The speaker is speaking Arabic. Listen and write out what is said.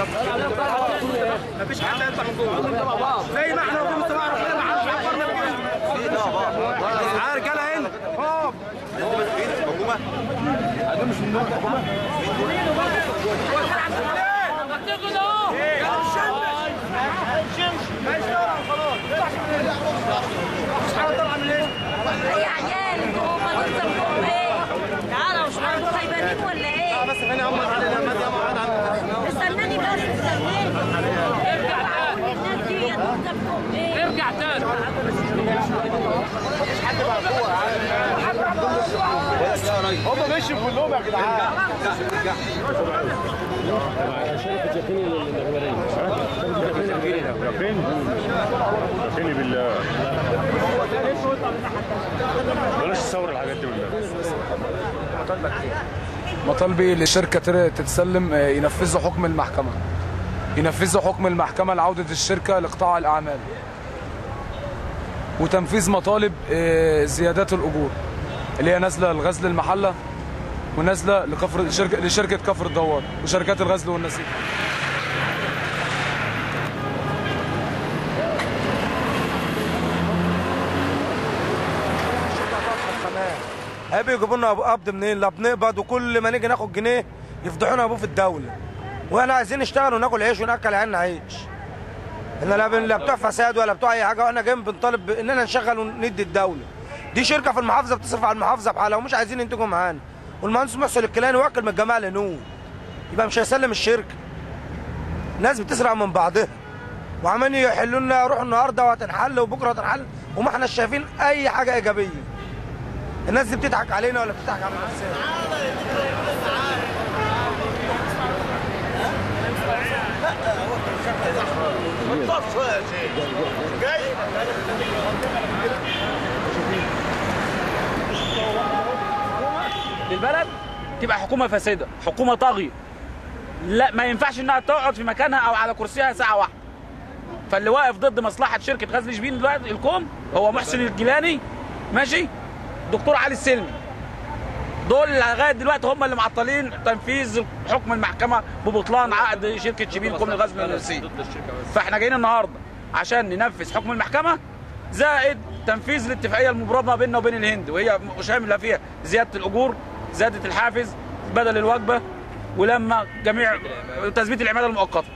حد حقوق. زي ما إحنا وفي مستوى ربنا ما حدش يعبرنا بكده تعال رجاله هنا هوب اي هم مشوا كلهم يا جدعان فيني بالله بلاش تصور الحاجات دي بالله مطالبي للشركة تر- تتسلم آه، ينفذوا حكم المحكمة. ينفذوا حكم المحكمة لعودة الشركة لقطاع الأعمال. وتنفيذ مطالب آه، زيادات الأجور اللي هي نازلة لغزل المحلة ونازلة لكفر شركة لشركة كفر الدوار وشركات الغزل والنسيج. هيبقوا يجيبوا لنا قبض منين؟ لا بنقبض وكل ما نيجي ناخد جنيه يفضحونا ابوه في الدولة. وإحنا عايزين نشتغل وناكل عيش ونأكل عيالنا عيش. إحنا لا لا بتوع فساد ولا بتوع أي حاجة وإحنا جايين بنطالب إننا نشغل وندي الدولة. دي شركة في المحافظة بتصرف على المحافظة بحالها ومش عايزين ينتجوا معانا. والمهندس محسن الكيلاني واكل من الجماعه لنور يبقى مش هيسلم الشركة. ناس بتسرق من بعضها. وعمالين يحلوا لنا روحوا النهارده وهتنحل وبكرة هتنحل وما إحنا شايفين أي حاجة إيجابية. الناس دي بتضحك علينا ولا بتضحك على نفسها للبلد تبقى حكومة فاسدة حكومة طاغية. لا ما ينفعش إنها تقعد في مكانها أو على كرسيها ساعة واحدة. فاللي واقف ضد مصلحة شركة غزل شبين دلوقتي الكوم هو محسن الجيلاني. ماشي؟ دكتور علي السلمي. دول لغاية دلوقتي هم اللي معطلين تنفيذ حكم المحكمة ببطلان عقد شركة شبين كوم لغزل النسيج فاحنا جايين النهارده عشان ننفذ حكم المحكمة زائد تنفيذ الاتفاقية المبرمة بيننا وبين الهند وهي شامله فيها زيادة الأجور زيادة الحافز بدل الوجبة ولما جميع تثبيت العماله المؤقتة.